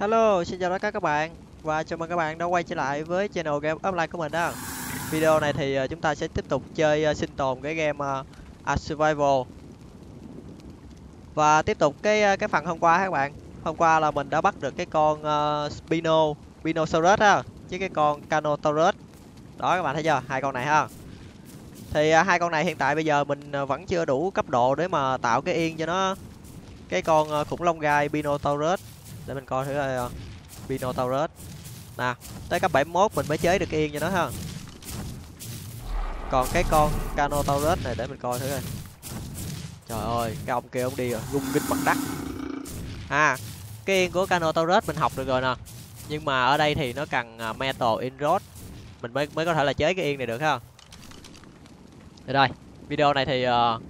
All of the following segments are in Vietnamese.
Hello, xin chào tất cả các bạn và chào mừng các bạn đã quay trở lại với channel game offline của mình đó. Video này thì ờ, chúng ta sẽ tiếp tục chơi ờ, sinh tồn cái game ờ, A Survival. Và tiếp tục cái cái phần hôm qua các bạn. Hôm qua là mình đã bắt được cái con uh, Spino, Spinosaurus ha, chứ cái con Canotaurus. Đó các bạn thấy chưa? Hai con này ha. Thì uh, hai con này hiện tại bây giờ mình vẫn chưa đủ cấp độ để mà tạo cái yên cho nó cái con khủng long gai Spinosaurus để mình coi thử coi ờ, uh, Spinosaurus nè tới cấp 71 mình mới chế được cái yên cho nó ha. Còn cái con Canotaurus này để mình coi thử coi. Trời ơi cái ông kia ông đi rồi rung kinh mặt đất. À cái yên của Canotaurus mình học được rồi nè. Nhưng mà ở đây thì nó cần à, metal inrod. Mình mới mới có thể là chế cái yên này được ha. Đây đây video này thì uh,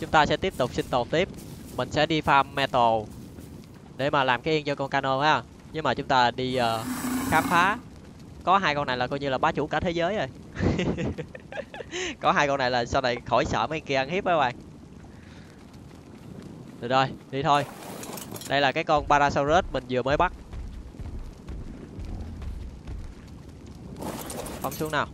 chúng ta sẽ tiếp tục sinh tồn tiếp. Mình sẽ đi farm metal để mà làm cái yên cho con cano ha. Nhưng mà chúng ta đi uh, khám phá. Có hai con này là coi như là bá chủ cả thế giới rồi. Có hai con này là sau này khỏi sợ mấy kia ăn hiếp các bạn. Được rồi đi thôi. Đây là cái con parasaurus mình vừa mới bắt. Phóng xuống nào.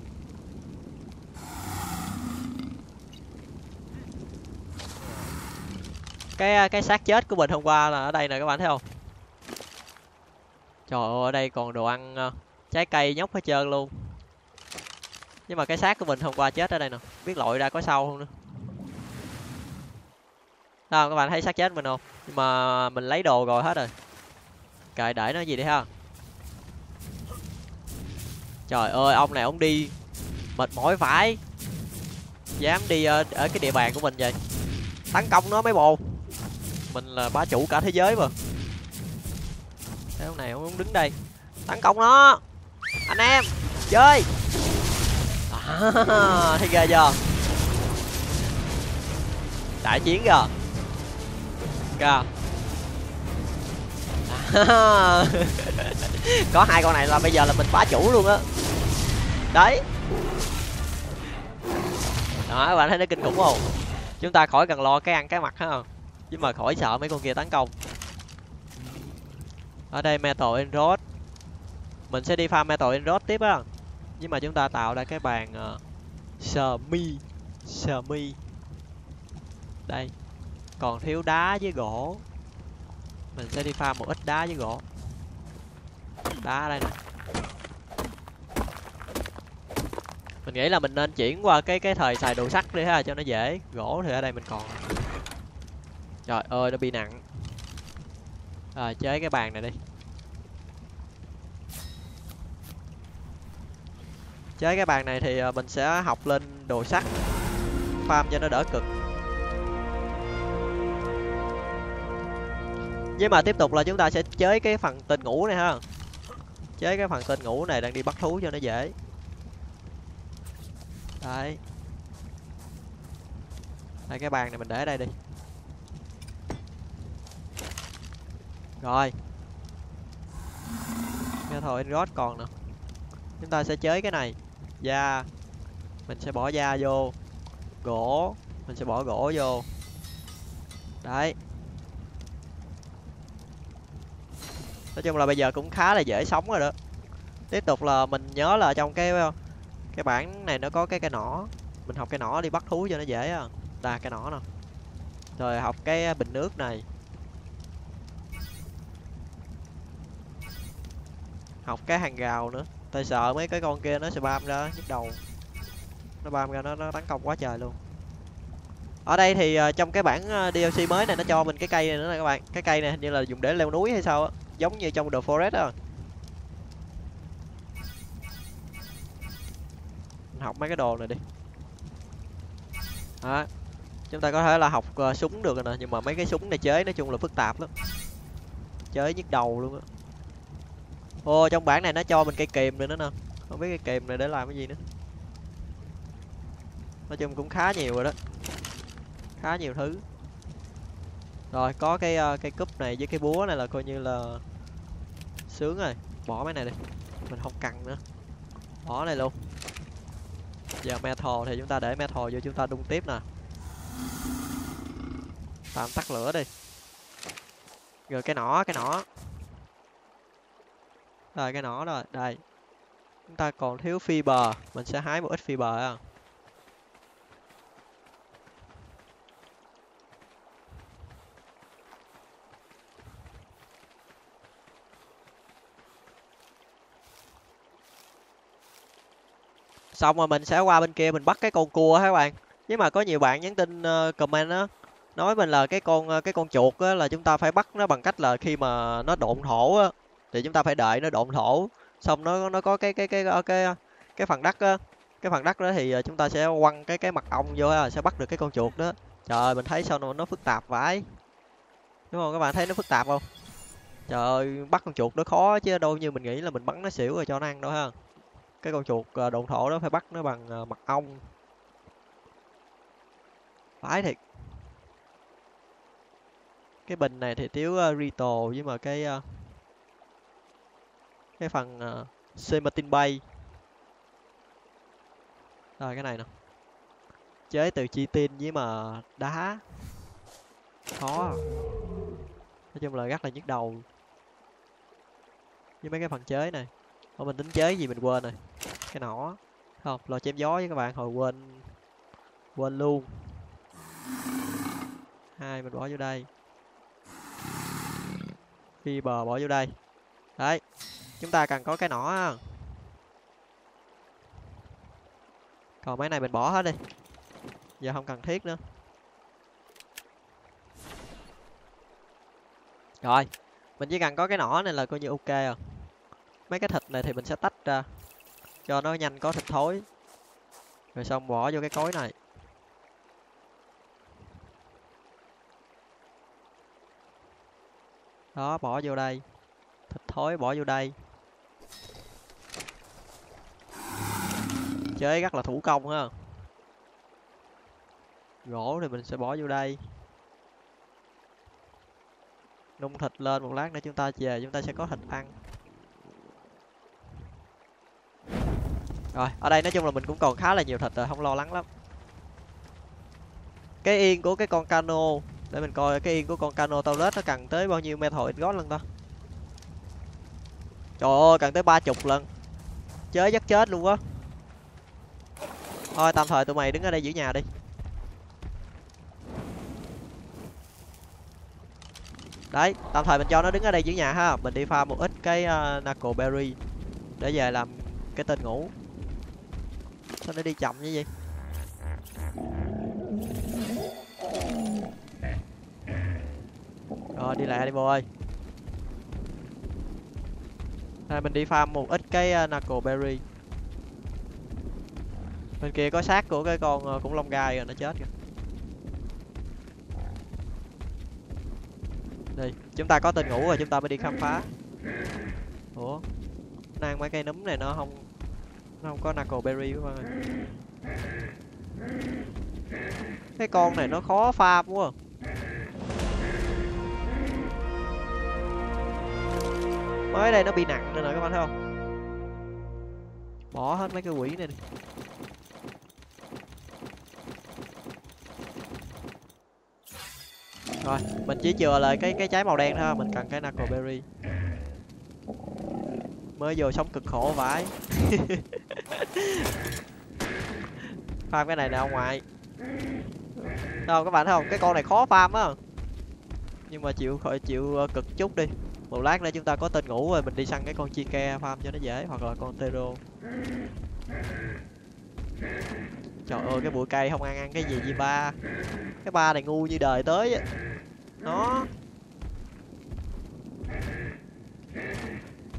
Cái ờ, cái xác chết của mình hôm qua là ở đây nè các bạn thấy không? Trời ơi ở đây còn đồ ăn ờ, trái cây nhóc hết trơn luôn. Nhưng mà cái xác của mình hôm qua chết ở đây nè. Biết lội ra có sâu không nữa. Đâu các bạn thấy xác chết mình không? Nhưng mà mình lấy đồ rồi hết rồi. Kệ để nó gì đi ha. Trời ơi ông này ông đi mệt mỏi phải dám đi ở, ở cái địa bàn của mình vậy? Tấn công nó mấy bồ mình là bá chủ cả thế giới mà. Cái này này muốn đứng đây. Tấn công nó. Anh em chơi. À, thấy ghê chưa? Đại chiến kìa. Kìa. À, có hai con này là bây giờ là mình bá chủ luôn á. Đấy. Đó các bạn thấy nó kinh khủng không? Chúng ta khỏi cần lo cái ăn cái mặt ha chứ mà khỏi sợ mấy con kia tấn công. Ở đây metal enrod mình sẽ đi farm metal enrod tiếp á. Nhưng mà chúng ta tạo ra cái bàn uh, semi semi. Đây. Còn thiếu đá với gỗ. Mình sẽ đi farm một ít đá với gỗ. Đá ở đây nè. Mình nghĩ là mình nên chuyển qua cái cái thời xài đồ sắt đi ha cho nó dễ. Gỗ thì ở đây mình còn trời ơi nó bị nặng. Rồi, chế cái bàn này đi. Chế cái bàn này thì ờ, mình sẽ học lên đồ sắt. Farm cho nó đỡ cực. Nhưng mà tiếp tục là chúng ta sẽ chế cái phần tên ngủ này ha. Chế cái phần tên ngủ này đang đi bắt thú cho nó dễ. Đấy. Đây, cái bàn này mình để ở đây đi. Rồi. Nghe thôi rod còn nè. Chúng ta sẽ chế cái này. Da. Mình sẽ bỏ da vô. Gỗ. Mình sẽ bỏ gỗ vô. Đấy. Nói chung là bây giờ cũng khá là dễ sống rồi đó. Tiếp tục là mình nhớ là trong cái cái bản này nó có cái cái nỏ. Mình học cái nỏ đi bắt thú cho nó dễ à là cái nỏ nè. Rồi học cái bình nước này. Học cái hàng rào nữa. Tôi sợ mấy cái con kia nó sẽ ra nhức đầu. Nó bam ra nó nó tấn công quá trời luôn. Ở đây thì uh, trong cái bản ờ, uh, DLC mới này nó cho mình cái cây này nữa nè các bạn. Cái cây này hình như là dùng để leo núi hay sao á. Giống như trong The Forest á. Mình học mấy cái đồ này đi. Đó. Chúng ta có thể là học uh, súng được rồi nè nhưng mà mấy cái súng này chế nói chung là phức tạp lắm. Chế nhức đầu luôn á ô trong bản này nó cho mình cây kìm rồi nữa nè. Không biết cây kìm này để làm cái gì nữa. Nói chung cũng khá nhiều rồi đó. Khá nhiều thứ. Rồi có cái uh, cây cúp này với cái búa này là coi như là sướng rồi. Bỏ mấy này đi. Mình không cần nữa. Bỏ này luôn. Giờ metal thì chúng ta để metal vô chúng ta đun tiếp nè. Tạm tắt lửa đi. Rồi cái nỏ cái nỏ rồi cái nỏ rồi. Đây. Chúng ta còn thiếu phi bờ mình sẽ hái một ít phi bờ xong rồi mình sẽ qua bên kia mình bắt cái con cua các bạn. Nhưng mà có nhiều bạn nhắn tin uh, comment á nói mình là cái con ờ, cái con chuột á là chúng ta phải bắt nó bằng cách là khi mà nó độn thổ á thì chúng ta phải đợi nó độn thổ. Xong nó nó có cái cái cái cái cái, cái phần đất á. Cái phần đất đó thì ờ, chúng ta sẽ quăng cái cái mặt ong vô sẽ bắt được cái con chuột đó. Trời ơi mình thấy sao nó, nó phức tạp vãi. Đúng không? Các bạn thấy nó phức tạp không? Trời ơi bắt con chuột nó khó chứ đâu như mình nghĩ là mình bắn nó xỉu rồi cho nó ăn đâu ha. Cái con chuột ờ, độn thổ đó phải bắt nó bằng ờ, mặt ong phải thiệt. Cái bình này thì thiếu uh, Rito với mà cái uh, cái phần ờ, uh, Sematin Bay. Rồi cái này nè. Chế từ chi tin với mà đá. Khó à. nói chung là rất là nhức đầu. Với mấy cái phần chế này. Ủa mình tính chế gì mình quên rồi. Cái nỏ. Không lo chém gió với các bạn hồi quên quên luôn. Hai mình bỏ vô đây. Phi bờ bỏ vô đây. Đấy chúng ta cần có cái nỏ. Còn mấy này mình bỏ hết đi. Giờ không cần thiết nữa. Rồi, mình chỉ cần có cái nỏ này là coi như ok rồi. Mấy cái thịt này thì mình sẽ tách ra, cho nó nhanh có thịt thối. Rồi xong bỏ vô cái cối này. Đó, bỏ vô đây. Thịt thối bỏ vô đây. Chế rất là thủ công ha. Gỗ thì mình sẽ bỏ vô đây. Nung thịt lên một lát nữa chúng ta về, chúng ta sẽ có thịt ăn. Rồi, ở đây nói chung là mình cũng còn khá là nhiều thịt rồi, không lo lắng lắm. Cái yên của cái con cano, để mình coi cái yên của con cano toilet nó cần tới bao nhiêu metal ingot lần ta? Trời ơi, cần tới ba chục lần. Chết dắt chết luôn á thôi tạm thời tụi mày đứng ở đây giữ nhà đi. Đấy tạm thời mình cho nó đứng ở đây giữ nhà ha. Mình đi pha một ít cái ờ, uh, naco berry để về làm cái tên ngủ. Sao nó đi chậm như vậy? Rồi đi lại đi bồ ơi đây mình đi farm một ít cái ờ, uh, knuckle berry bên kia có xác của cái con ờ, cũng long gai rồi, nó chết kìa. Đi chúng ta có tên ngủ rồi, chúng ta mới đi khám phá. Ủa? Nang mấy cây nấm này nó không nó không có knuckle berry các bạn ơi cái con này nó khó farm quá à. mới đây nó bị nặng nên rồi, các bạn thấy không? Bỏ hết mấy cái quỷ này đi. Rồi, mình chỉ chừa lại cái cái trái màu đen thôi, mình cần cái berry mới vô sống cực khổ vãi. Farm cái này nè, ông ngoại. Đâu, các bạn thấy không? Cái con này khó farm á. Nhưng mà chịu khỏi, chịu ờ, cực chút đi. Một lát nữa chúng ta có tên ngủ rồi, mình đi săn cái con chica farm cho nó dễ, hoặc là con tero. Trời ơi, cái bụi cây không ăn ăn cái gì gì ba? Cái ba này ngu như đời tới nó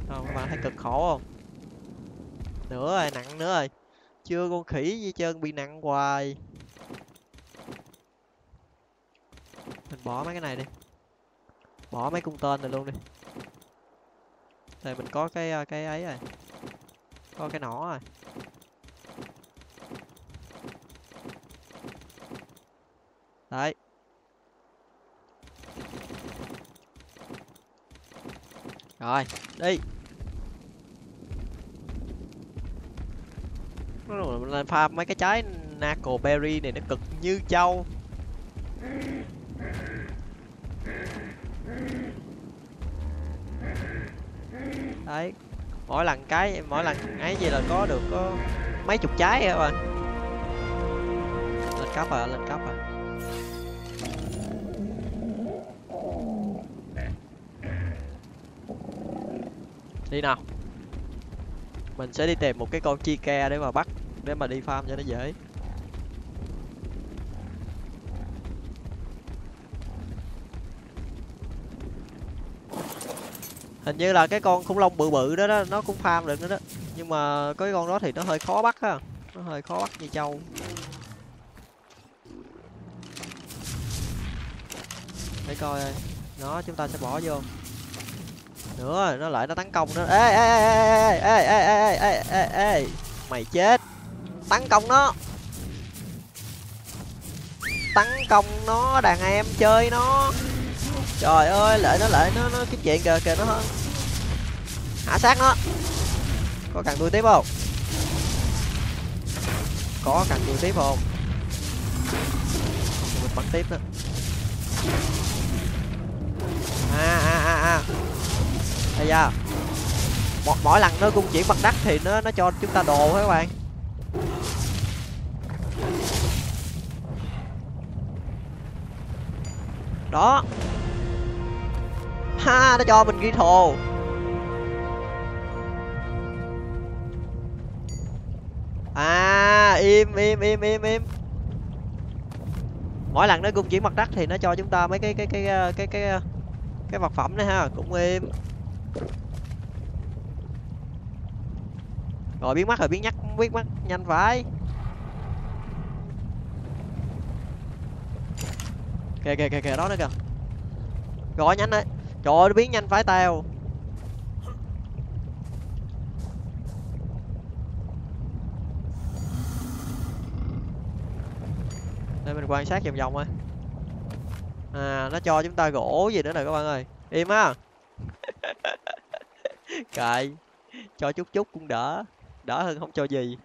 không các bạn thấy cực khổ không? Nữa rồi, nặng nữa rồi. Chưa con khỉ gì trơn, bị nặng hoài. Mình bỏ mấy cái này đi. Bỏ mấy cung tên này luôn đi. Đây, mình có cái ờ, cái ấy rồi. Có cái nỏ rồi. Đấy rồi, đi. Mình làm farm mấy cái trái naco berry này nó cực như châu đấy, mỗi lần cái, mỗi lần ấy gì là có được có mấy chục trái các bạn? Lên cấp à lên cấp à đi nào. Mình sẽ đi tìm một cái con chi ke để mà bắt, để mà đi farm cho nó dễ. Hình như là cái con khủng long bự bự đó đó, nó cũng farm được nữa đó. Nhưng mà cái con đó thì nó hơi khó bắt á nó hơi khó bắt như trâu. Để coi nó chúng ta sẽ bỏ vô nữa nó lại nó tấn công nữa ê ê ê ê ê ê ê ê ê ê mày chết tấn công nó tấn công nó đàn em chơi nó trời ơi lại nó lại nó nó kiếm chuyện kìa kìa nó hạ sát nó có cần tôi tiếp không có cần tôi tiếp không mình bắn tiếp đó. à bây giờ mỗi, mỗi lần nó cung chuyển bằng đất thì nó nó cho chúng ta đồ hết các bạn? Đó. Ha nó cho mình ghi thồ. À im im im im im. Mỗi lần nó cung chuyển mặt đất thì nó cho chúng ta mấy cái cái cái cái cái cái, cái vật phẩm này ha cũng im. Rồi biến mất rồi, biến nhắc, biến mất nhanh phải kìa kìa kìa kìa, đó nữa kìa. Gọi nhanh đấy. Trời ơi biến nhanh phải tao. Đây, mình quan sát vòng vòng thôi. À nó cho chúng ta gỗ gì nữa nè, các bạn ơi. Im á cậy cho chút chút cũng đỡ đỡ hơn không cho gì.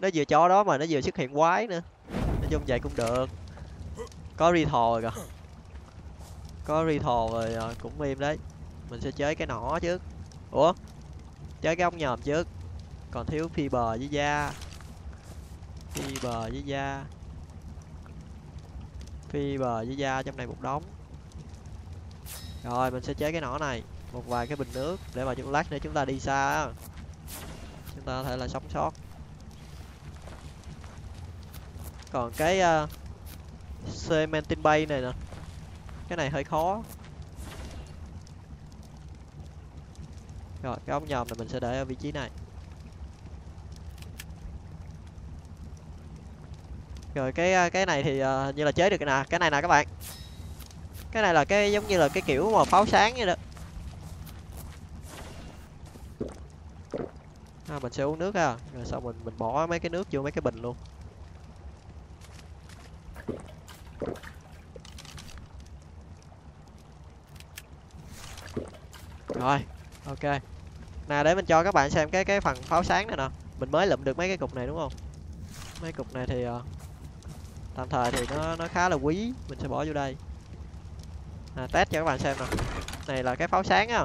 Nó vừa cho đó mà nó vừa xuất hiện quái nữa. Nói chung vậy cũng được. Có ri thò rồi kìa. Có ri thò rồi à, cũng im đấy. Mình sẽ chế cái nỏ trước. Ủa? Chế cái ống nhòm trước. Còn thiếu phi bờ với da. Phi bờ với da. Phi bờ với da trong này một đống. Rồi mình sẽ chế cái nỏ này. Một vài cái bình nước để mà chúng lát nữa chúng ta đi xa chúng ta có thể là sống sót. Còn cái ờ, uh, cementin bay này nè. Cái này hơi khó. Rồi cái ống nhòm này mình sẽ để ở vị trí này. Rồi cái ờ, cái này thì uh, như là chế được nè. Cái này nè các bạn. Cái này là cái giống như là cái kiểu mà pháo sáng vậy đó. À, mình sẽ uống nước à rồi sau mình mình bỏ mấy cái nước vô mấy cái bình luôn. Rồi ok. Nè để mình cho các bạn xem cái cái phần pháo sáng này nè. Mình mới lụm được mấy cái cục này đúng không? Mấy cục này thì uh, tạm thời thì nó nó khá là quý. Mình sẽ bỏ vô đây. À, test cho các bạn xem nè. Này là cái pháo sáng á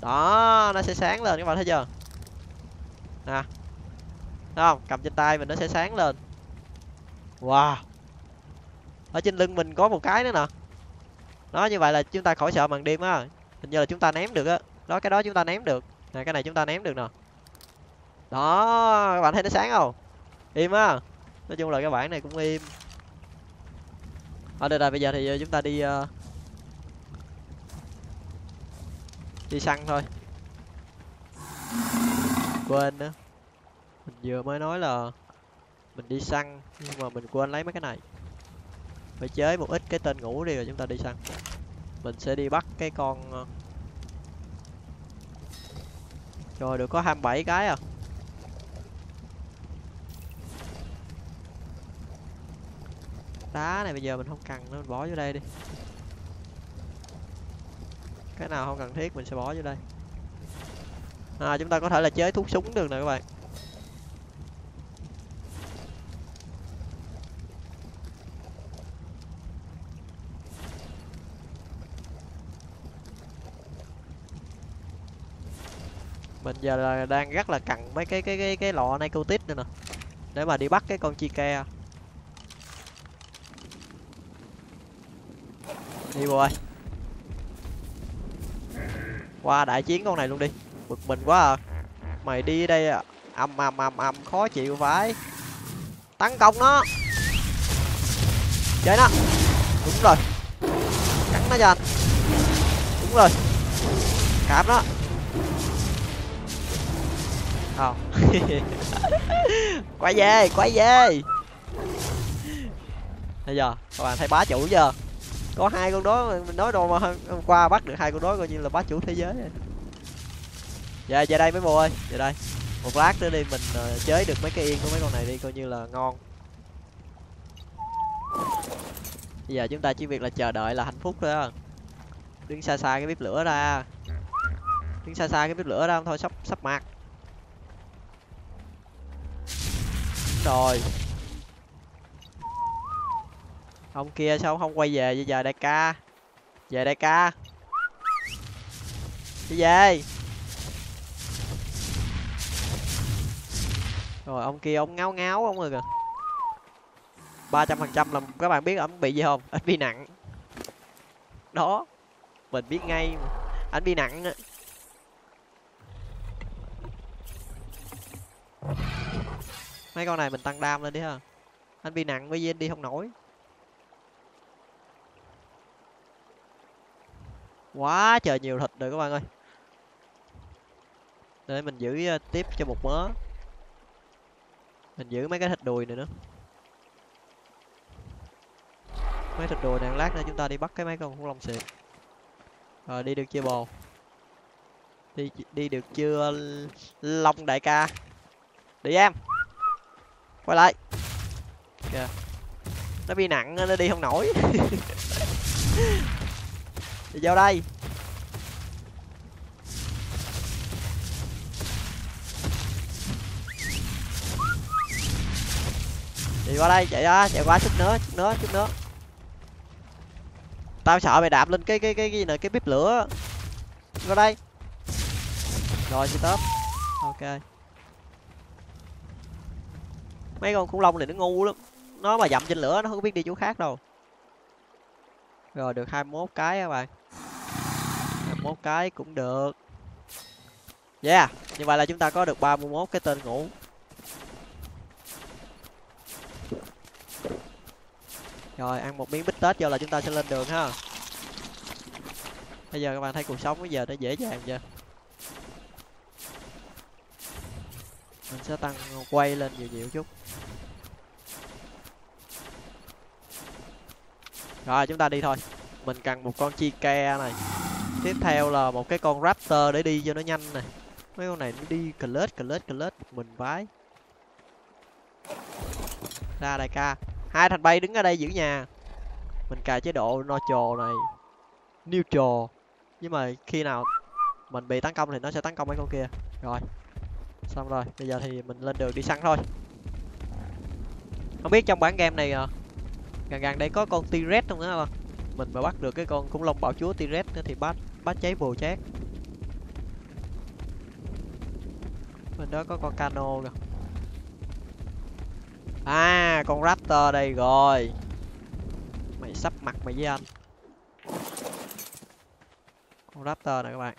đó nó sẽ sáng lên các bạn thấy chưa? Nè. Thấy không? Cầm trên tay mình nó sẽ sáng lên. Wow. Ở trên lưng mình có một cái nữa nè. Đó như vậy là chúng ta khỏi sợ màn đêm á. Hình như là chúng ta ném được á. Đó cái đó chúng ta ném được. Nè cái này chúng ta ném được nè. Đó các bạn thấy nó sáng không? Im á. Nói chung là cái bản này cũng im. Ở đây là bây giờ thì ờ, chúng ta đi uh, đi săn thôi. Quên nữa. Mình vừa mới nói là mình đi săn nhưng mà mình quên lấy mấy cái này. Phải chế một ít cái tên ngủ đi rồi chúng ta đi săn mình sẽ đi bắt cái con ờ, rồi được có 27 cái à. Đá này bây giờ mình không cần nó bỏ vô đây đi cái nào không cần thiết mình sẽ bỏ vô đây. À chúng ta có thể là chế thuốc súng được nè các bạn. Mình giờ là đang rất là cần mấy cái cái cái cái lọ này câu tít nữa nè. Để mà đi bắt cái con chi ke đi rồi qua đại chiến con này luôn đi. Bực mình quá à. Mày đi đây à. Ầm ầm ầm ầm. Khó chịu phải. Tấn công nó. Chơi nó. Đúng rồi. Cắn nó cho anh. Đúng rồi. Cạp nó. Không. Quay về quay về. Bây giờ các bạn thấy bá chủ chưa? Có hai con đó mình nói đâu mà hôm qua bắt được hai con đó coi như là bá chủ thế giới rồi. Dạ về đây mấy mùa ơi về đây. Một lát nữa đi mình uh, chế được mấy cái yên của mấy con này đi coi như là ngon. Bây giờ chúng ta chỉ việc là chờ đợi là hạnh phúc thôi á. Đứng xa xa cái bếp lửa ra. Đứng xa xa cái bếp lửa ra thôi sắp sắp mặt rồi ông kia sao không quay về bây giờ đại ca? Về đại ca. Đi về. Rồi, ông kia ông ngáo ngáo ông rồi kìa. ba trăm phần trăm là các bạn biết ông bị gì không? Anh bị nặng. Đó, mình biết ngay mà. anh bị nặng á. Mấy con này mình tăng đam lên đi ha. Anh bị nặng với anh đi không nổi. Quá trời nhiều thịt rồi các bạn ơi. Để mình giữ ờ, tiếp cho một mớ. Mình giữ mấy cái thịt đùi này nữa. Mấy thịt đùi này lát nữa chúng ta đi bắt cái mấy con khủng long xịt. Rồi, đi được chưa bồ? Đi đi được chưa ờ, long đại ca? Đi em. Quay lại. Kìa. Nó bị nặng, nó đi không nổi. đi vào đây. Đi qua đây, chạy ra, chạy qua, chút nữa chút nữa chút nữa. Tao sợ mày đạp lên cái cái cái gì này cái bếp lửa. Qua đây. Rồi chị tớp. Ok. Mấy con khủng long này nó ngu lắm. Nó mà dậm trên lửa, nó không biết đi chỗ khác đâu. Rồi, được 21 cái các bạn 21 cái cũng được. Yeah, như vậy là chúng ta có được 31 cái tên ngủ. Rồi, ăn một miếng bít tết vô là chúng ta sẽ lên đường ha. Bây giờ các bạn thấy cuộc sống bây giờ nó dễ dàng chưa? Mình sẽ tăng, quay lên nhiều nhiều chút. Rồi, chúng ta đi thôi. Mình cần một con chi ke này tiếp theo là một cái con raptor để đi cho nó nhanh này. Mấy con này nó đi cờ lết cờ lết cờ lết mình vái ra đại ca. Hai thằng bay đứng ở đây giữ nhà. Mình cài chế độ neutral này. Neutral nhưng mà khi nào mình bị tấn công thì nó sẽ tấn công mấy con kia. Rồi. Xong rồi. Bây giờ thì mình lên đường đi săn thôi. Không biết trong bản game này à, gần gần đây có con t rex không nữa không? Mình mà bắt được cái con khủng long bảo chúa t rex nữa thì bắt bắt cháy bồ chát. Bên đó có con cano kìa. À con raptor đây rồi. Mày sắp mặt mày với anh. Con raptor này các bạn.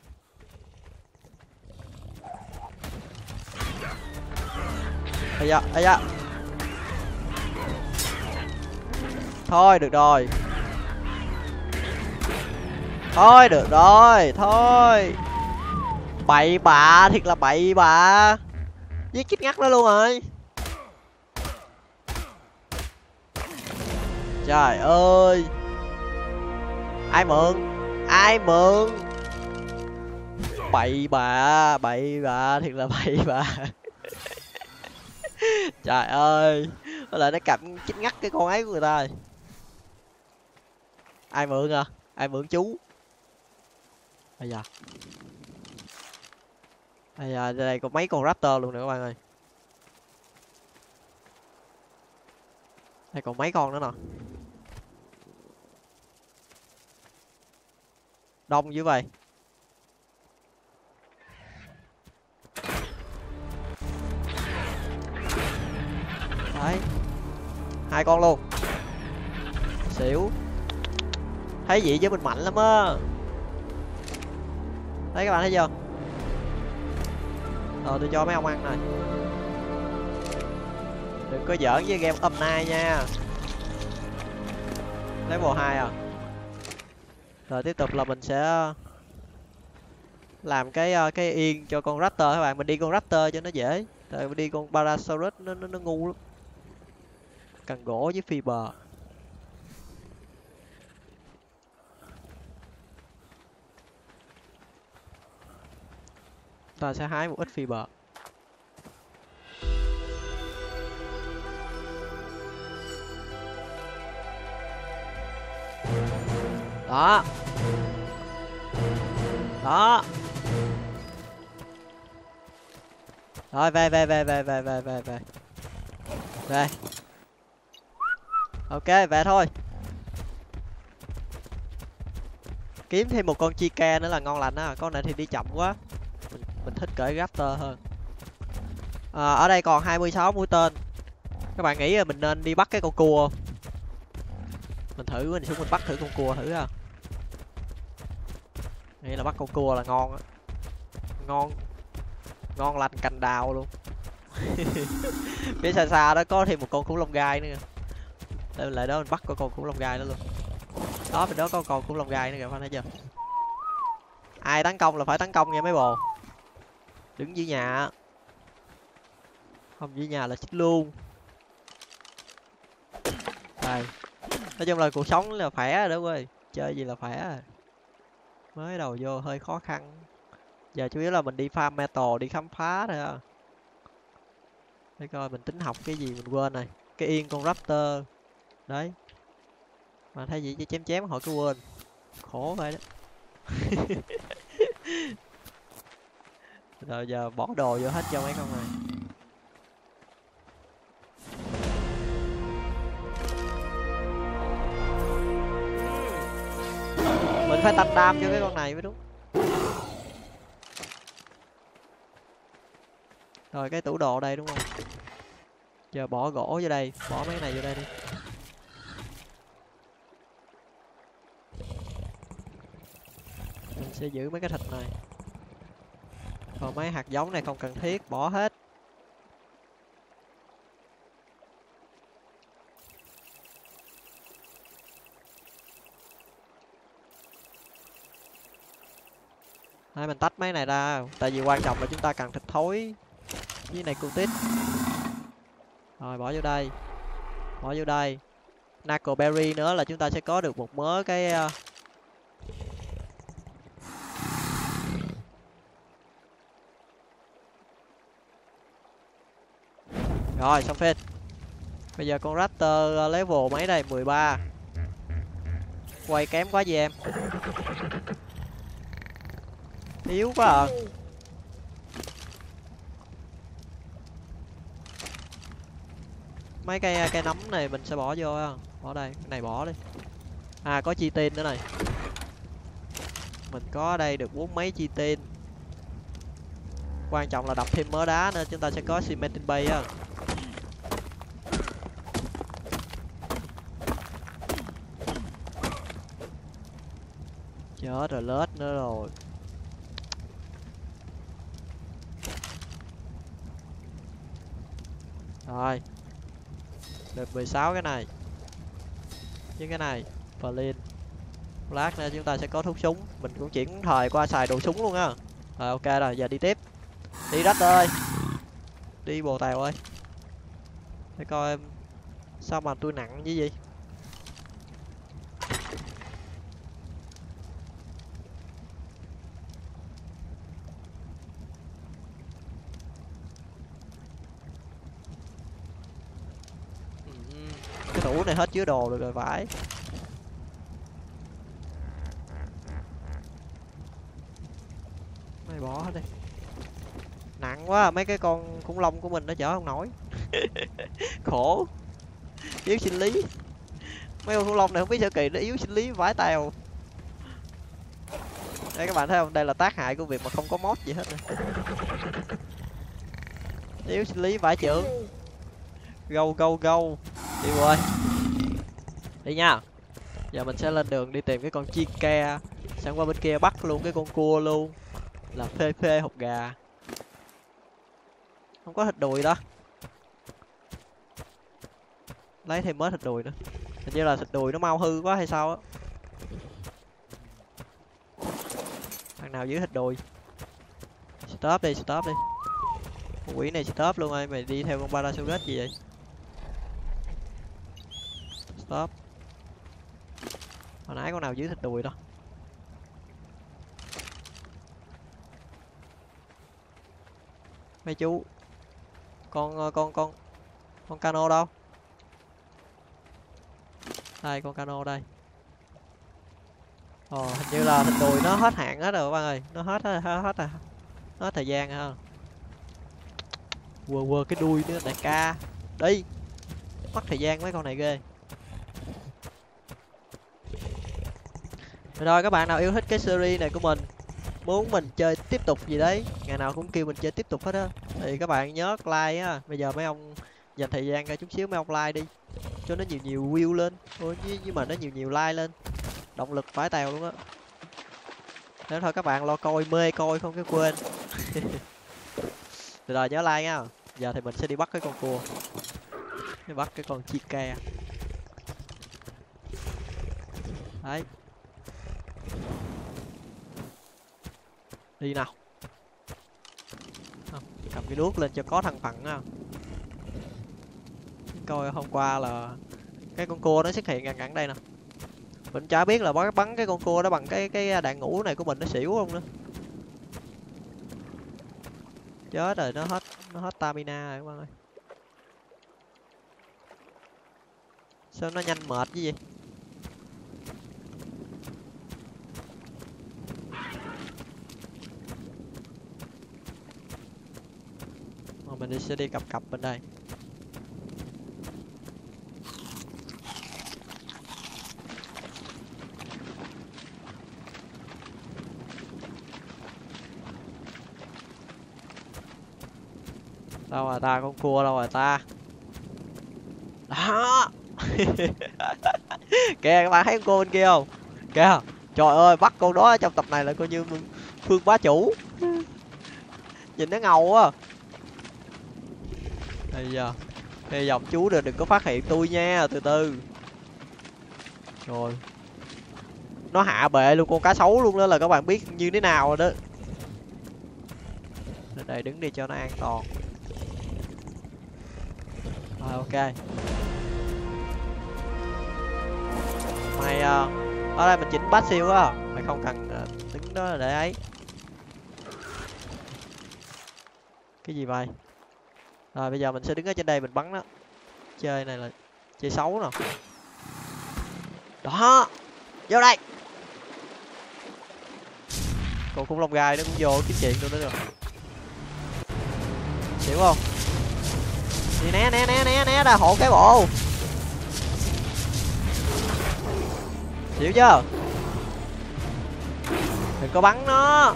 Ây da ây da. Thôi, được rồi thôi, được rồi, thôi. Bậy bạ, thiệt là bậy bạ. Giết chích ngắt nó luôn rồi. Trời ơi. Ai mượn? Ai mượn? Bậy bạ bậy bạ, thiệt là bậy bạ. Trời ơi. Nó lại nó cầm chích ngắt cái con ấy của người ta rồi. Ai mượn à? Ai mượn chú? Ây da. Ây da, đây có mấy con raptor luôn nữa các bạn ơi. Đây còn mấy con nữa nè. Đông dữ vậy. Đấy. Hai con luôn. Xỉu. Thấy vậy chứ mình mạnh lắm á thấy các bạn thấy chưa? Rồi tôi cho mấy ông ăn này đừng có giỡn với game hôm nay nha. Level hai à? Rồi tiếp tục là mình sẽ làm cái ờ, cái yên cho con raptor các bạn. Mình đi con raptor cho nó dễ. Tại mình đi con parasaurus nó nó, nó ngu lắm. Cần gỗ với fiber. Ta sẽ hái một ít fiber đó. Đó. Rồi, về về về về về về về về. Về. Ok, về thôi. Kiếm thêm một con chica nữa là ngon lành á. Con này thì đi chậm quá mình thích cởi raptor hơn. À, ở đây còn 26 mũi tên. Các bạn nghĩ là mình nên đi bắt cái con cua không? mình thử mình xuống mình bắt thử con cua thử ha. Nghĩ là bắt con cua là ngon á. Ngon. Ngon lành cành đào luôn. Phía xa xa đó có thêm một con khủng long gai nữa đây lại đó mình bắt con con khủng long gai đó luôn. Đó bên đó có con khủng long gai nữa kìa phải thấy chưa? Ai tấn công là phải tấn công nha mấy bồ đứng dưới nhà. Không, dưới nhà là chết luôn. Đây. Nói chung là cuộc sống là khỏe rồi đó ơi chơi gì là khỏe rồi. Mới đầu vô hơi khó khăn. Giờ chủ yếu là mình đi farm metal, đi khám phá thôi à. Để coi mình tính học cái gì mình quên này cái yên con raptor. Đấy. Mà thay vì chém chém hỏi cứ quên. Khổ vậy đó. rồi giờ bỏ đồ vô hết cho mấy con này. Mình phải tăng đam cho cái con này mới đúng. Rồi cái tủ đồ đây đúng không? Giờ bỏ gỗ vô đây, bỏ mấy cái này vô đây đi. Mình sẽ giữ mấy cái thịt này còn mấy hạt giống này không cần thiết, bỏ hết. Đây mình tách mấy này ra, tại vì quan trọng là chúng ta cần thịt thối. Với này cutit rồi, bỏ vô đây. Bỏ vô đây. Berry nữa là chúng ta sẽ có được một mớ cái ờ, rồi, xong phết. Bây giờ con raptor ờ, level mấy đây? 13 quay kém quá gì em. Yếu quá à. Mấy cây cây nấm này mình sẽ bỏ vô ha. Bỏ đây, cái này bỏ đi. À có chi tin nữa này. Mình có đây được bốn mấy chi tin. Quan trọng là đập thêm mớ đá nữa, chúng ta sẽ có cementing bay á. Chết rồi lết nữa rồi. Rồi. Được 16 cái này. Với cái này và lên, lát nữa chúng ta sẽ có thuốc súng. Mình cũng chuyển thời qua xài đồ súng luôn á. Rồi ok rồi giờ đi tiếp. Đi đất ơi. Đi bồ tèo ơi. Để coi um, sao mà tôi nặng như gì tủ này hết chứa đồ được rồi phải. Mày bỏ hết đi. Nặng quá mấy cái con khủng long của mình nó chở không nổi. Khổ. Yếu sinh lý. Mấy con khủng long này không biết sao kỳ nó yếu sinh lý vãi tèo. Đây các bạn thấy không? Đây là tác hại của việc mà không có mod gì hết nè. Yếu sinh lý vãi trưởng go go go đi rồi đi nha. Giờ mình sẽ lên đường đi tìm cái con chica sang qua bên kia bắt luôn cái con cua luôn. Là phê phê hột gà. Không có thịt đùi đó. Lấy thêm mớ thịt đùi nữa. Hình như là thịt đùi nó mau hư quá hay sao á. Thằng nào giữ thịt đùi. Stop đi stop đi. Con quỷ này stop luôn ơi mày đi theo con parasaurus gì vậy? Stop hồi nãy nào thịt đùi đó. Mấy chú, con ờ, con con con cano đâu? Đây, con cano đây. Ồ, hình như là thịt đùi nó hết hạn hết rồi các bạn ơi. Nó hết hết hết rồi hết thời gian ha quơ quơ cái đuôi nữa đại ca. Đi, mất thời gian mấy con này ghê. Rồi các bạn nào yêu thích cái series này của mình muốn mình chơi tiếp tục gì đấy ngày nào cũng kêu mình chơi tiếp tục hết á. Thì các bạn nhớ like á. Bây giờ mấy ông dành thời gian ra chút xíu mấy ông like đi cho nó nhiều nhiều view lên. Ôi nhưng mà nó nhiều nhiều like lên. Động lực phải tèo luôn á. Nếu thôi các bạn lo coi mê coi không cái quên. Rồi, rồi nhớ like nha. Giờ thì mình sẽ đi bắt cái con cua. Đi bắt cái con chica đấy. Đi nào. Không, cầm cái đuốc lên cho có thằng phẳng nha coi hôm qua là cái con cua nó xuất hiện gần gần đây nè. Mình chả biết là bắn bắn cái con cua đó bằng cái cái đạn ngủ này của mình nó xỉu không nữa. Chết rồi nó hết nó hết stamina rồi các bạn ơi. Sao nó nhanh mệt chứ gì? Đi sẽ đi cặp cặp bên đây. Đâu rồi ta, con cua đâu rồi ta? Đó. Kìa, các bạn thấy con cua bên kia không? Kìa, trời ơi, bắt con đó trong tập này là coi như phương bá chủ. Nhìn nó ngầu quá à bây giờ Hy vọng chú được đừng có phát hiện tôi nha từ từ. Rồi. Nó hạ bệ luôn con cá sấu luôn đó là các bạn biết như thế nào rồi đó. Lên đây đứng đi cho nó an toàn. Rồi ok. Mày uh, ở đây mình chỉnh bát siêu á mày không cần ờ, uh, đứng đó để ấy. Cái gì vậy? Rồi, bây giờ mình sẽ đứng ở trên đây mình bắn đó chơi này là chơi xấu nè. Đó, vô đây. Còn khung long gai nó cũng vô kiếm chuyện luôn nữa rồi hiểu không? Đi né né né né né ra hộ cái bộ. Hiểu chưa? Đừng có bắn nó.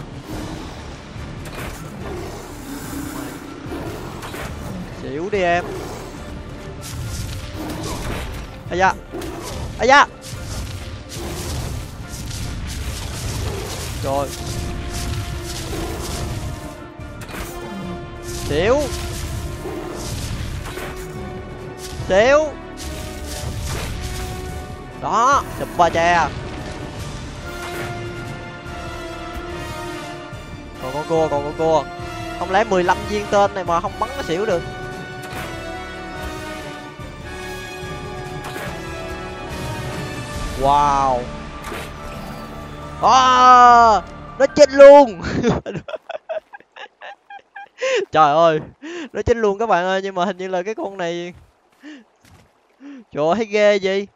Xỉu đi em. Ây da. Ây da. Trời xỉu xíu đó, Chụp ba che. Còn con cua, còn con cua. Không lẽ 15 viên tên này mà không bắn nó xỉu được? Wow. À, nó chết luôn. Trời ơi nó chết luôn các bạn ơi nhưng mà hình như là cái con này trời ơi ghê gì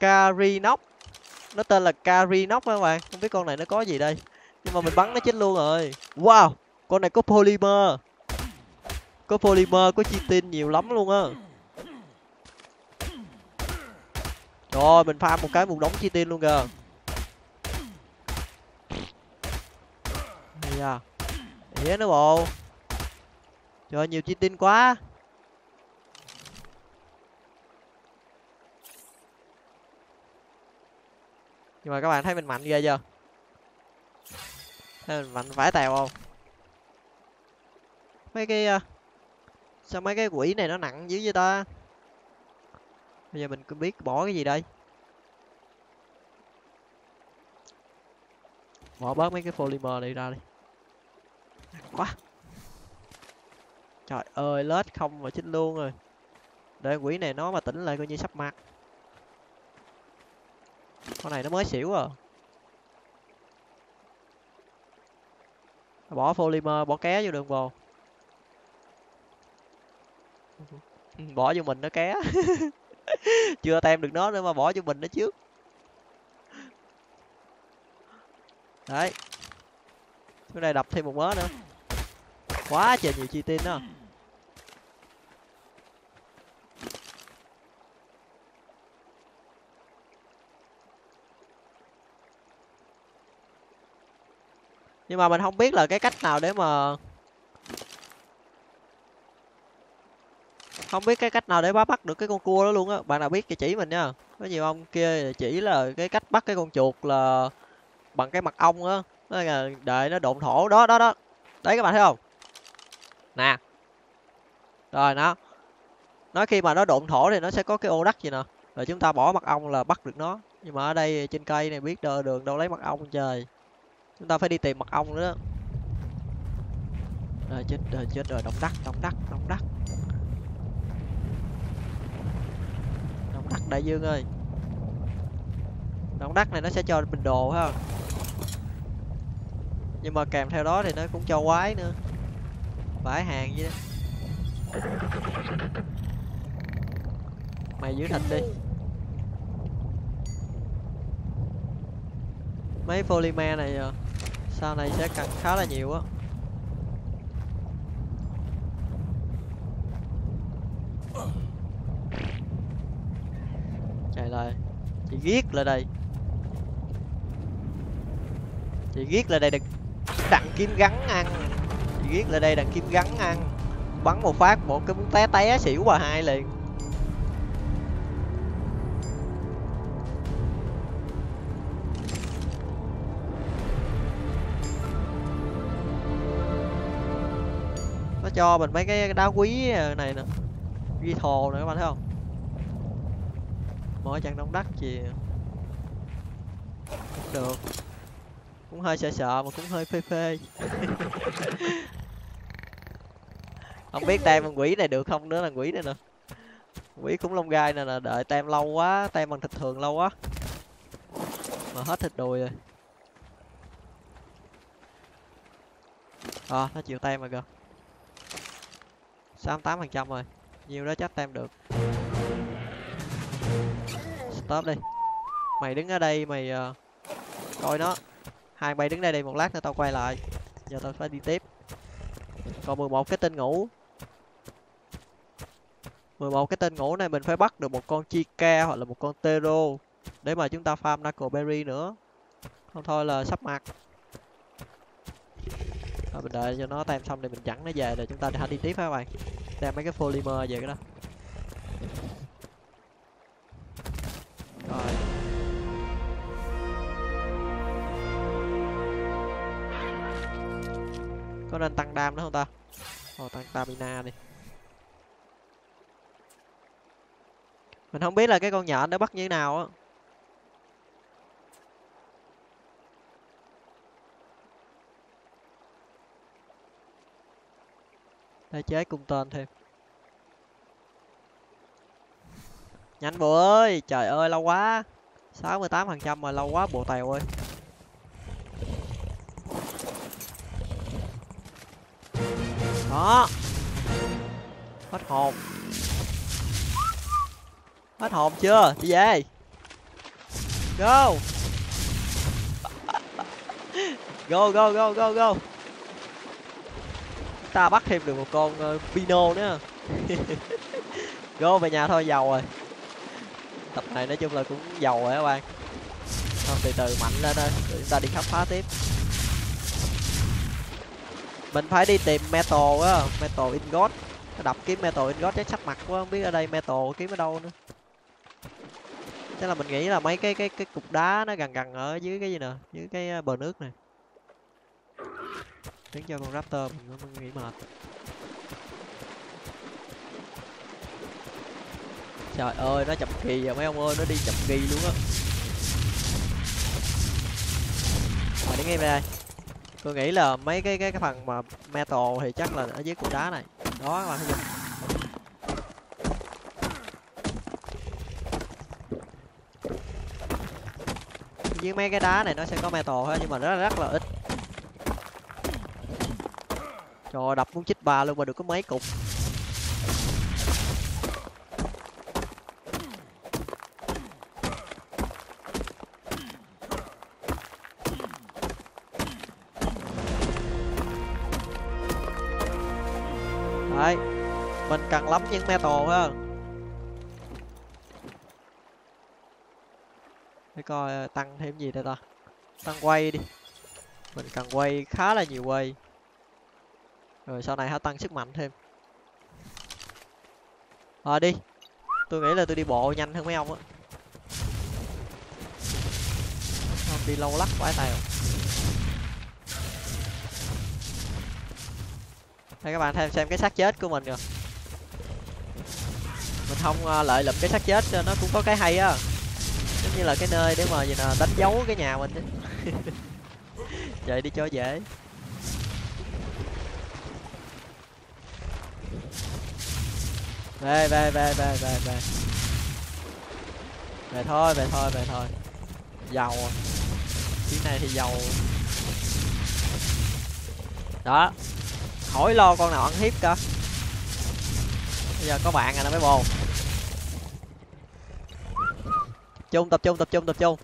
carinox nó tên là carinox các bạn không biết con này nó có gì đây. Nhưng mà mình bắn nó chết luôn rồi. Wow con này có polymer. Có polymer có chitin nhiều lắm luôn á. rồi, mình pha một cái một đóng chi tin luôn kìa. Hay à hỉa nó bộ. Trời, nhiều chi tin quá. Nhưng mà các bạn thấy mình mạnh ghê chưa? Thấy mình mạnh vãi tèo không? Mấy cái ờ, sao mấy cái quỷ này nó nặng dữ vậy ta? Bây giờ mình cứ biết bỏ cái gì đây? Bỏ bớt mấy cái polymer này ra đi. Nặng quá. Trời ơi, lết không mà chết luôn rồi. Để quỷ này nó mà tỉnh lại coi như sắp mặt. Con này nó mới xỉu à. Bỏ polymer, bỏ ké vô đường vô bỏ vô mình nó ké. chưa tem được nó nữa mà bỏ cho mình nó trước. Đấy. Chỗ này đập thêm một mớ nữa. Quá trời nhiều chi tin đó. Nhưng mà mình không biết là cái cách nào để mà không biết cái cách nào để bắt bắt được cái con cua đó luôn á. Bạn nào biết thì chỉ mình nha. Có nhiều ông kia chỉ là cái cách bắt cái con chuột là bằng cái mặt ong á. Nó là đợi nó độn thổ. Đó đó đó. Đấy, các bạn thấy không? Nè. Rồi, nó. Nói khi mà nó độn thổ thì nó sẽ có cái ô đất gì nè. Rồi chúng ta bỏ mặt ong là bắt được nó. Nhưng mà ở đây trên cây này biết đơ đường đâu lấy mặt ong trời. Chúng ta phải đi tìm mật ong nữa. Đó rồi chết rồi chết rồi. Động đất động đất động đất. Đất đại dương ơi. Động đất này nó sẽ cho bình đồ ha nhưng mà kèm theo đó thì nó cũng cho quái nữa. Bãi hàng vậy đó. Mày giữ thịt đi. Mấy polymer này à, sau này sẽ cần khá là nhiều á chạy lại chị ghét lại đây. Chị ghét lại đây được đặng kim gắn ăn. Chị ghét lại đây đặng kim gắn ăn. Bắn một phát một cái muốn té té xỉu bà hai liền. Nó cho mình mấy cái đá quý này nè. Ghi thồ nè các bạn thấy không? Mỗi trận đông đất gì cũng được. Cũng hơi sợ sợ mà cũng hơi phê phê. Không biết tem con quỷ này được không nữa là quỷ này nè. Quỷ cũng lông gai nè là đợi tem lâu quá tem bằng thịt thường lâu quá. Mà hết thịt đùi rồi. À nó chịu tem rồi kìa tám phần trăm rồi. Nhiều đó chắc tem được stop đi. Mày đứng ở đây mày uh, coi nó. Hai bay đứng đây đây một lát nữa tao quay lại. Giờ tao phải đi tiếp. Còn 11 cái tên ngủ. 11 cái tên ngủ này mình phải bắt được một con chica hoặc là một con tero để mà chúng ta farm knuckleberry nữa. Không thôi là sắp mặt. Rồi mình đợi cho nó tem xong thì mình chặn nó về rồi chúng ta hãy đi tiếp các bạn? Đem mấy cái polymer về cái đó rồi có nên tăng đam nữa không ta? Ồ, tăng stamina đi. Mình không biết là cái con nhện nó bắt như thế nào á. Để chế cung tên thêm. Nhanh bộ ơi trời ơi lâu quá. Sáu mươi tám phần trăm mà lâu quá bộ tèo ơi. Đó. Hết hồn. Hết hồn chưa? Đi về. Go. Go go go go go. Ta bắt thêm được một con uh, pino nữa. Go về nhà thôi giàu rồi tập này nói chung là cũng giàu rồi các bạn? Không từ từ mạnh lên thôi chúng ta đi khám phá tiếp. Mình phải đi tìm metal á metal ingot đập kiếm metal ingot chắc sắc mặt quá, không biết ở đây metal kiếm ở đâu nữa. Thế là mình nghĩ là mấy cái cái cái cục đá nó gần gần ở dưới cái gì nè, dưới cái à, bờ nước này. Tiếng cho con raptor mình nghĩ mệt. Trời ơi, nó chậm kỳ rồi mấy ông ơi, nó đi chậm kỳ luôn á. Rồi đứng im đây tôi nghĩ là mấy cái cái cái phần mà metal thì chắc là ở dưới cục đá này. Đó các bạn thấy chưa dưới mấy cái đá này nó sẽ có metal thôi nhưng mà rất rất là ít. Trời đập muốn chích bà luôn mà được có mấy cục. Cần lắm những metal ha để coi ờ, tăng thêm gì đây ta? Tăng quay đi. Mình cần quay khá là nhiều quay. Rồi sau này hãy tăng sức mạnh thêm. Ờ đi. Tôi nghĩ là tôi đi bộ nhanh hơn mấy ông á. Đi lâu lắc quái tèo đây, các bạn thêm xem cái xác chết của mình rồi thông không à, lợi lụm cái xác chết cho nó cũng có cái hay á. Giống như là cái nơi để mà, gì nè, đánh dấu cái nhà mình ấy. trời đi cho dễ. Về về về về về về. Về thôi về thôi về thôi. Giàu à. chuyến này thì giàu. Đó. Khỏi lo con nào ăn hiếp cả. Bây giờ có bạn rồi nó mới bồ. Trung tập trung tập trung tập trung.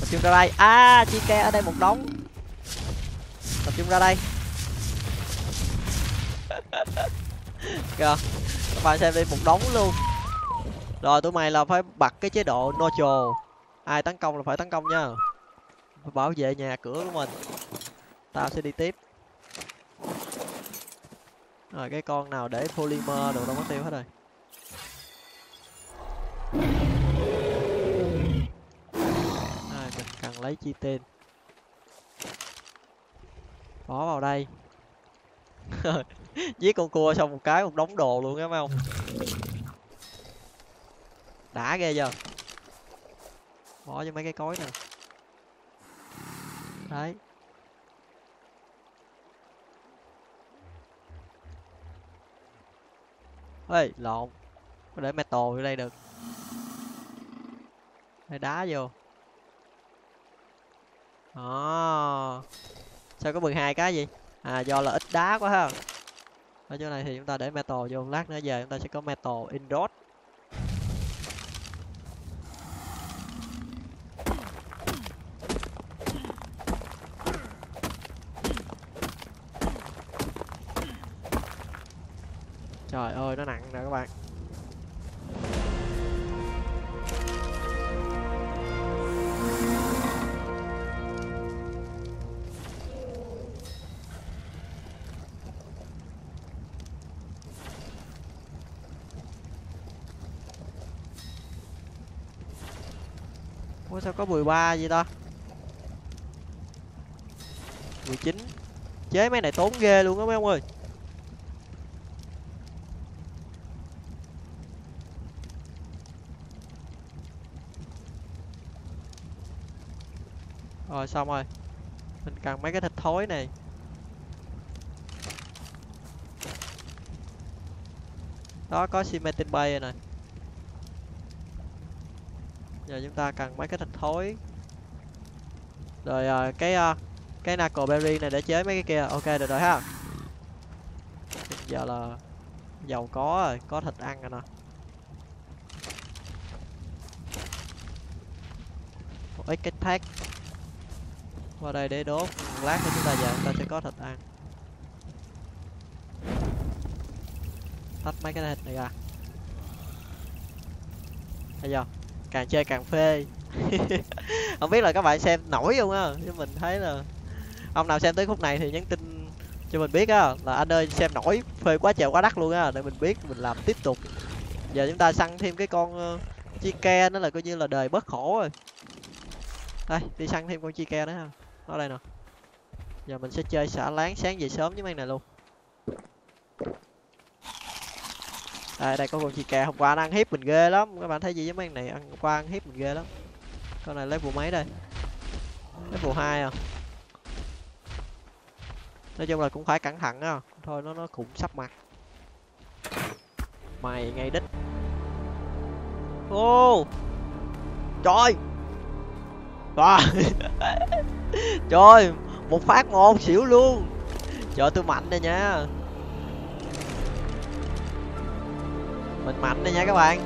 Tập trung ra đây. A à, chi ke ở đây một đống. Tập trung ra đây. Kìa các bạn xem đi một đống luôn. Rồi tụi mày là phải bật cái chế độ neutral. Ai tấn công là phải tấn công nha. Phải bảo vệ nhà cửa của mình. Tao sẽ đi tiếp. Rồi cái con nào để polymer đồ đâu mất tiêu hết rồi à, mình cần lấy chi tên? Bỏ vào đây. Giết con cua xong một cái một đống đồ luôn á không? Đã ghê giờ bỏ cho mấy cái cối nè. Đấy. Ê lộn. Có để metal vô đây được để đá vô. Đó. sao có 12 cái gì à do là ít đá quá ha. Ở chỗ này thì chúng ta để metal vô một lát nữa. Giờ chúng ta sẽ có metal ingot. Trời ơi, nó nặng nè các bạn. Ủa, sao có 13 vậy ta? 19 Chế mấy này tốn ghê luôn á mấy ông ơi. Rồi, xong rồi. Mình cần mấy cái thịt thối này. Đó, có cementing bay rồi nè giờ chúng ta cần mấy cái thịt thối. Rồi uh, cái uh, cái naco berry này để chế mấy cái kia. Ok được rồi ha. Giờ là giàu có rồi có thịt ăn rồi nè. Một ít cái thác. Qua đây để đốt một lát nữa chúng ta về chúng ta sẽ có thịt ăn. Tách mấy cái thịt này ra. Bây giờ càng chơi càng phê. Không biết là các bạn xem nổi không á chứ mình thấy là ông nào xem tới khúc này thì nhắn tin cho mình biết á, là anh ơi, xem nổi, phê quá trời quá đắt luôn á, để mình biết, mình làm tiếp tục. Giờ chúng ta săn thêm cái con ờ, chi ke nó là coi như là đời bớt khổ rồi. Đây, đi săn thêm con chi ke nữa ha. Ở đây nè. Giờ mình sẽ chơi xả láng sáng về sớm với mấy này luôn. Đây đây, có con chi ke hôm qua nó ăn hiếp mình ghê lắm. Các bạn thấy gì với mấy này? Ăn qua ăn hiếp mình ghê lắm. Con này lấy vụ mấy đây? Lấy vụ hai à? Nói chung là cũng phải cẩn thận á. Thôi, nó nó cũng sắp mặt. Mày ngay đích. Ô! Trời! Wow. trời! Một phát một xỉu luôn. Trời, tôi mạnh đây nha. Mình mạnh đây nha các bạn.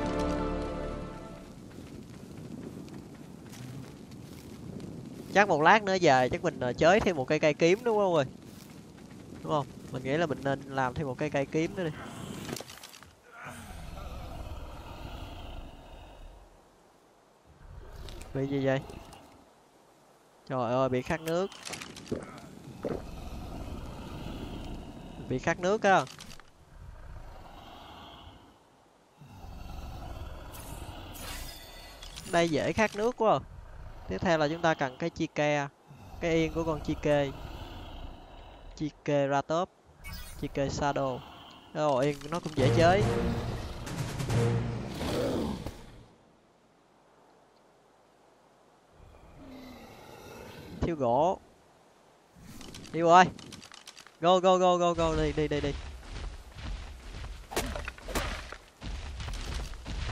Chắc một lát nữa về chắc mình ờ, chới thêm một cây cây kiếm đúng không ơi? Đúng không? Mình nghĩ là mình nên làm thêm một cây cây kiếm nữa đi. Bị gì vậy? Trời ơi bị khát nước. Bị khát nước á. Đây dễ khát nước quá à. tiếp theo là chúng ta cần cái chi ke cái yên của con chi kê chi kê ra top chi kê shadow đồ. Yên nó cũng dễ chơi. Thiếu gỗ. Đi rồi, go go go go go đi đi đi đi.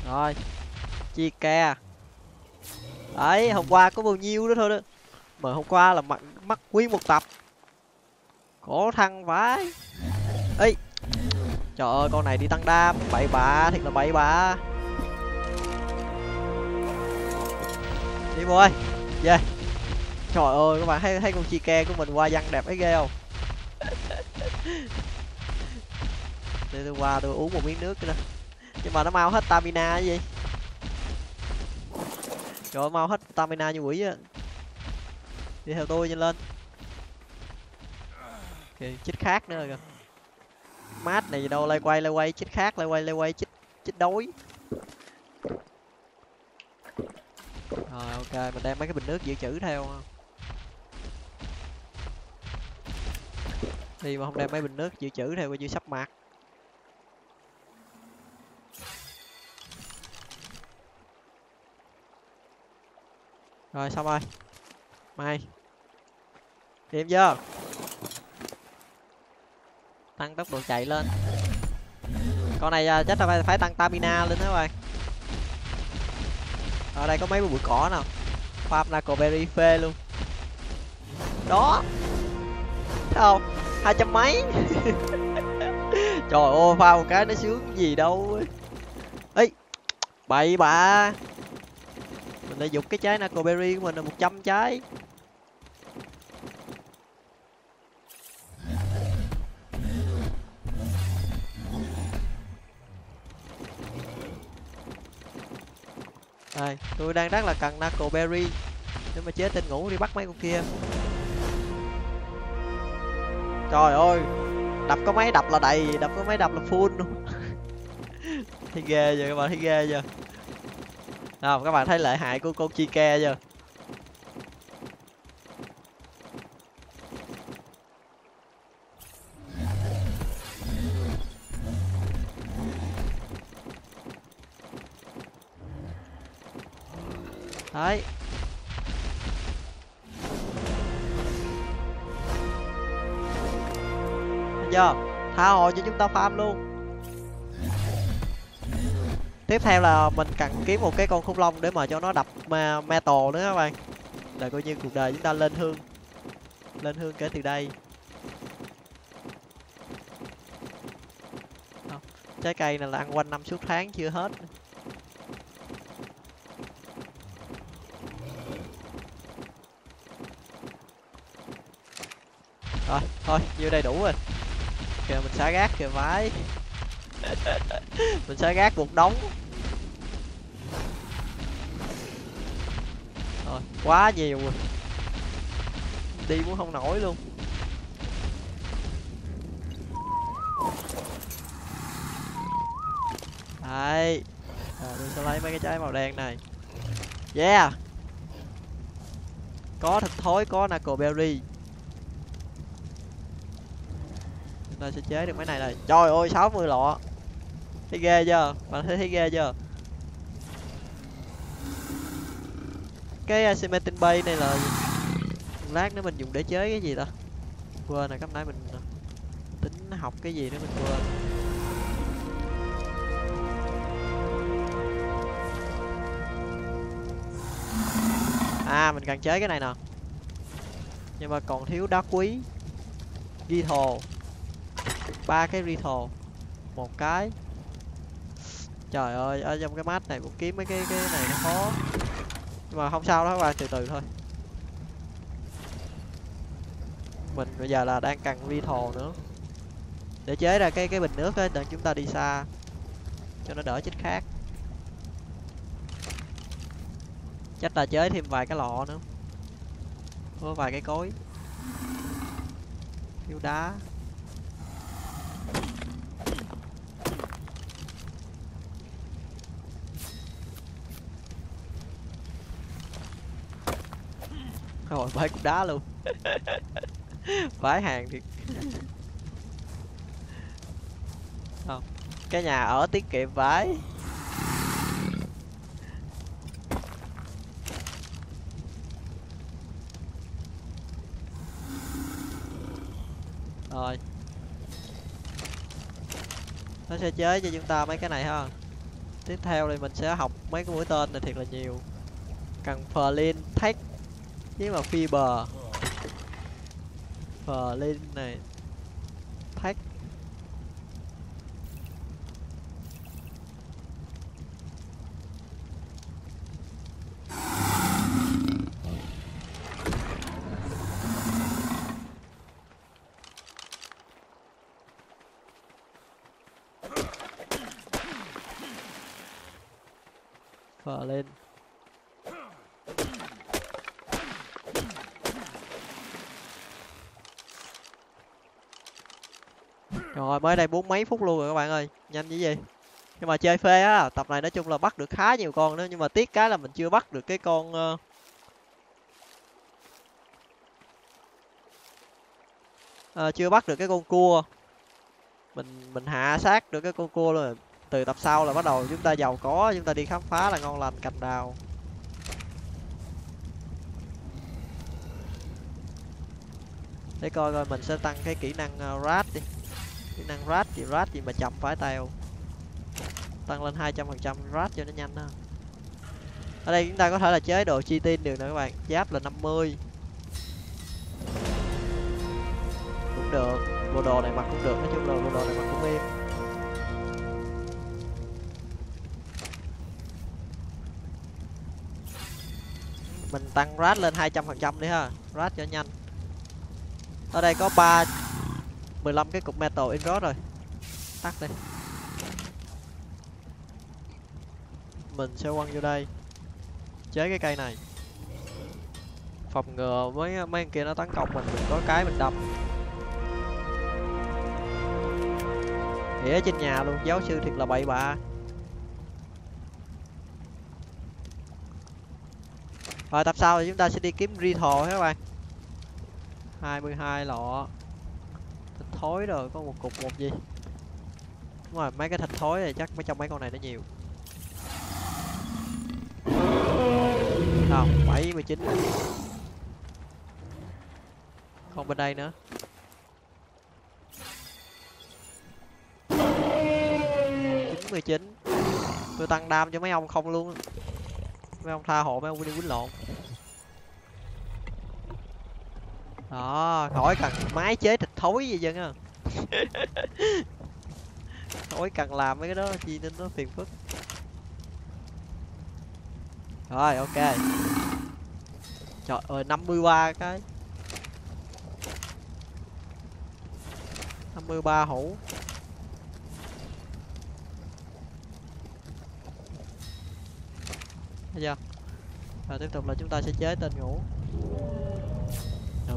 Rồi. Chi ke đấy hôm qua có bao nhiêu đó thôi đó. Mà hôm qua là mắc mắc nguyên một tập. Có thăng vãi ấy trời ơi con này đi tăng đam. Bảy bá thiệt là bảy bá, đi bộ ơi về. Trời ơi các bạn thấy thấy con chi ke của mình qua văn đẹp ấy ghê không? Để tôi qua tôi uống một miếng nước nữa. Nhưng mà nó mau hết stamina gì? Trời ơi, mau hết stamina như quỷ á. Đi theo tôi nhanh lên. Kìa chết khác nữa kìa. Mát này gì đâu, lay quay lay quay chết khác, lay quay lay quay chết chết đói rồi, ok, mình đem mấy cái bình nước dự trữ theo. Đi mà không đem mấy bình nước dự trữ theo coi như sắp mặt rồi xong rồi. Mày điểm chưa? Tăng tốc độ chạy lên. Con này à, chắc là phải, phải tăng stamina lên đó các bạn. Ở đây có mấy bụi cỏ nào. Farm nacoberry phê luôn. Đó. Thấy không? Hai trăm mấy. Trời ơi pha một cái nó sướng gì đâu. Ấy bậy bạ lợi dụng cái trái nacoberry của mình là một trăm trái. Đây, tôi đang rất là cần naco berry. Để mà chế tên ngủ đi bắt mấy con kia. Trời ơi, đập có máy đập là đầy, đập có máy đập là full luôn. Thấy ghê giờ các bạn thấy ghê chưa không, các bạn thấy lợi hại của cô chi chưa? Đấy. Thấy chưa? Tha hồ cho chúng ta farm luôn tiếp theo là mình cần kiếm một cái con khủng long để mà cho nó đập ma, metal nữa các bạn. Là coi như cuộc đời chúng ta lên hương. Lên hương kể từ đây. Trái cây này là ăn quanh năm suốt tháng, chưa hết. Rồi, thôi, nhiêu đây đủ rồi. Kìa mình xả gác kìa vãi mình sẽ gác một đống rồi, quá nhiều rồi. Đi cũng không nổi luôn. Đây rồi, mình sẽ lấy mấy cái trái màu đen này. Yeah. Có thịt thối, có naco berry. Chúng ta sẽ chế được mấy này này. Trời ơi 60 lọ thấy ghê chưa? Bạn thấy thấy ghê chưa? Cái uh, cementing bay này là lát nữa mình dùng để chế cái gì ta? Quên rồi cấp nãy mình à, tính học cái gì nữa mình quên. À mình cần chế cái này nè. Nhưng mà còn thiếu đá quý. Ghi thồ. Ba cái ri thồ. Một cái trời ơi, ở trong cái mát này cũng kiếm mấy cái cái này nó khó. Nhưng mà không sao đó các bạn từ từ thôi. Mình bây giờ là đang cần vi thồ nữa. Để chế ra cái cái bình nước ấy để chúng ta đi xa. Cho nó đỡ chết khác chắc là chế thêm vài cái lọ nữa. Có vài cái cối. Thiếu đá. Rồi bãi cục đá luôn. Vái hàng thì không, cái nhà ở tiết kiệm vái rồi. Nó sẽ chế cho chúng ta mấy cái này ha. Tiếp theo thì mình sẽ học mấy cái mũi tên này thiệt là nhiều. Cần flin thách nhưng mà phi bờ phờ lên này. Thách phờ lên. Rồi mới đây bốn mấy phút luôn rồi các bạn ơi. Nhanh như vậy. nhưng mà chơi phê á tập này nói chung là bắt được khá nhiều con nữa nhưng mà tiếc cái là mình chưa bắt được cái con uh... à, chưa bắt được cái con cua. Mình mình hạ sát được cái con cua luôn từ tập sau là bắt đầu chúng ta giàu có chúng ta đi khám phá là ngon lành cành đào. Để coi coi mình sẽ tăng cái kỹ năng uh, rat đi kỹ năng rat thì rat gì mà chậm phải tèo. Tăng lên hai trăm phần trăm rat cho nó nhanh đó ở đây chúng ta có thể là chế độ chi tin được nè các bạn. Giáp là 50 cũng được. Bộ đồ này mặc cũng được. Nói chung là bộ đồ này mặc cũng êm mình tăng rat lên hai trăm phần trăm đi ha. Rat cho nhanh. Ở đây có ba mười lăm cái cục metal ingot rồi. Tắt đi. Mình sẽ quăng vô đây. Chế cái cây này. Phòng ngừa mấy mấy kia nó tấn công mình mình có cái mình đâm. Nghĩa trên nhà luôn giáo sư thiệt là bậy bạ. Rồi tập sau thì chúng ta sẽ đi kiếm rethal các bạn. 22 lọ thối rồi, có một cục, một gì? Đúng rồi, mấy cái thịt thối này chắc mấy trong mấy con này nó nhiều. Không, bảy mươi chín. Còn bên đây nữa. chín mươi chín. Tôi tăng đam cho mấy ông không luôn mấy ông tha hộ mấy ông đi quýnh lộn. Đó khỏi cần máy chế thịt thối gì dân á khỏi cần làm mấy cái đó chi nên nó phiền phức. Rồi ok. Trời ơi năm mươi ba cái. năm mươi ba hũ. Chưa? Rồi tiếp tục là chúng ta sẽ chế tên ngủ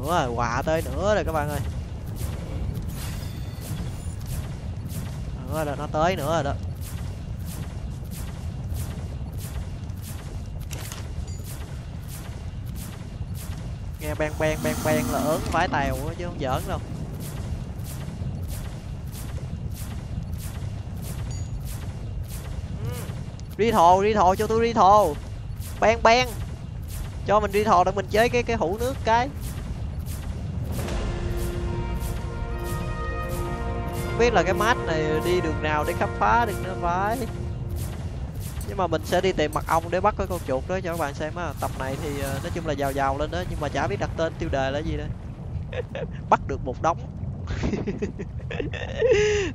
nữa rồi quạ tới nữa rồi các bạn ơi. Nữa rồi nó tới nữa rồi đó. Nghe bang bang bang bang là ớn vái tèo chứ không giỡn đâu. Ừ. Đi thồ đi thồ, cho tôi đi thồ. Bang bang cho mình đi thò để mình chế cái cái hũ nước cái. Biết là cái mát này đi đường nào để khám phá được nữa phải nhưng mà mình sẽ đi tìm mật ong để bắt cái con chuột đó cho các bạn xem á. Tập này thì ờ, nói chung là giàu giàu lên đó, nhưng mà chả biết đặt tên tiêu đề là gì đây bắt được một đống.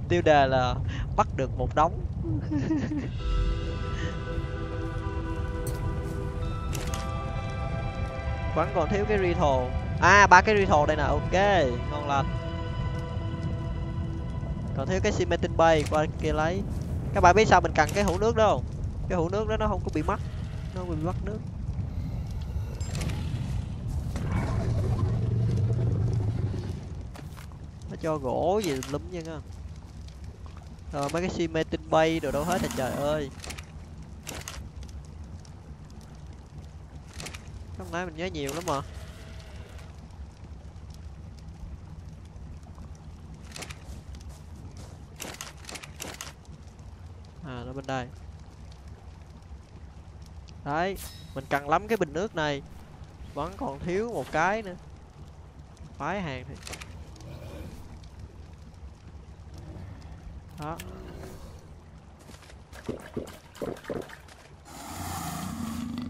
Tiêu đề là bắt được một đống. Vẫn còn thiếu cái rethal à ba cái rethal đây nè, ok, ngon lành còn thiếu cái cementing bay, qua kia lấy. Các bạn biết sao mình cần cái hũ nước đâu cái hũ nước đó nó không có bị mất nó bị mất nước. Nó cho gỗ gì lúm nha á rồi mấy cái cementing bay đồ đâu hết rồi trời ơi. Không nãy mình nhớ nhiều lắm mà. Bên đây. Đấy, mình cần lắm cái bình nước này. Vẫn còn thiếu một cái nữa. Phái hàng thì. Đó.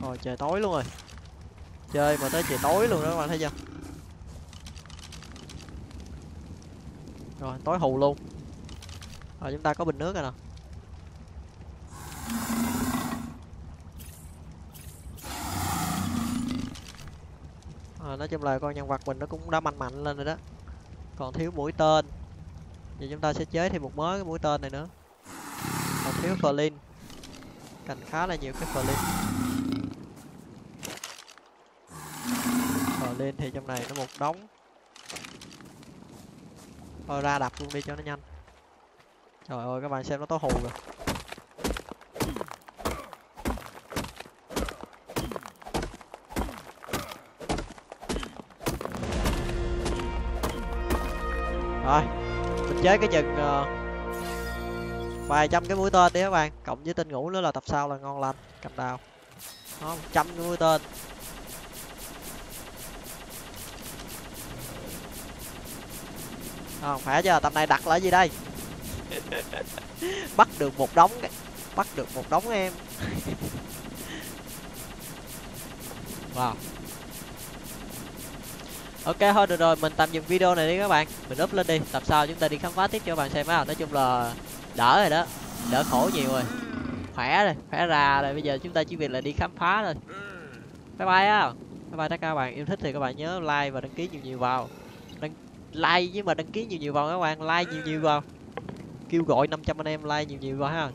Rồi trời, tối luôn rồi. Chơi mà tới trời tối luôn đó, các bạn thấy chưa? Rồi, tối hù luôn. Rồi, chúng ta có bình nước rồi nè à, nói chung là con nhân vật mình nó cũng đã mạnh mạnh lên rồi đó. Còn thiếu mũi tên. Giờ chúng ta sẽ chế thêm một mới cái mũi tên này nữa. Còn thiếu flin cần khá là nhiều cái flin lên thì trong này nó một đống. Thôi ra đập luôn đi cho nó nhanh. Trời ơi các bạn xem nó tối hù rồi rồi, mình chế cái chừng ờ, vài trăm cái mũi tên đi các bạn. Cộng với tên ngủ nữa là tập sau là ngon lành, cầm đào. Một trăm cái mũi tên. Không, khỏe chưa? Tầm này đặt là gì đây? Bắt được một đống bắt được một đống em. Wow ok, thôi, được rồi, mình tạm dừng video này đi các bạn. Mình up lên đi, tập sau chúng ta đi khám phá tiếp cho các bạn xem á. Nói chung là đỡ rồi đó, đỡ khổ nhiều rồi. Khỏe rồi, khỏe ra rồi. Bây giờ chúng ta chỉ việc là đi khám phá thôi. Bye bye á. Bye bye tất cả các bạn yêu thích thì các bạn nhớ like và đăng ký nhiều nhiều vào. Đăng, like với mà đăng ký nhiều nhiều vào các bạn, like nhiều nhiều vào. Kêu gọi 500 anh em like nhiều nhiều vào ha.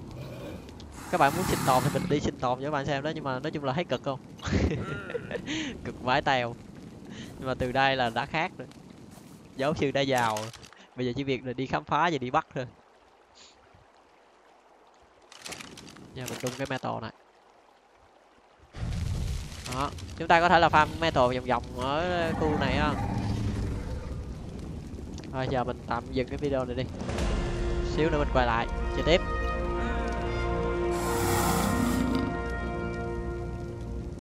Các bạn muốn sinh tồn thì mình đi sinh tồn cho các bạn xem đó, nhưng mà nói chung là thấy cực không? Cực vãi tèo nhưng mà từ đây là đã khác rồi. Giáo sư đã giàu bây giờ chỉ việc là đi khám phá và đi bắt thôi. Giờ mình đung cái metal này. Đó, chúng ta có thể là farm metal vòng vòng ở khu này á thôi, giờ mình tạm dừng cái video này đi. Xíu nữa mình quay lại. Chơi tiếp.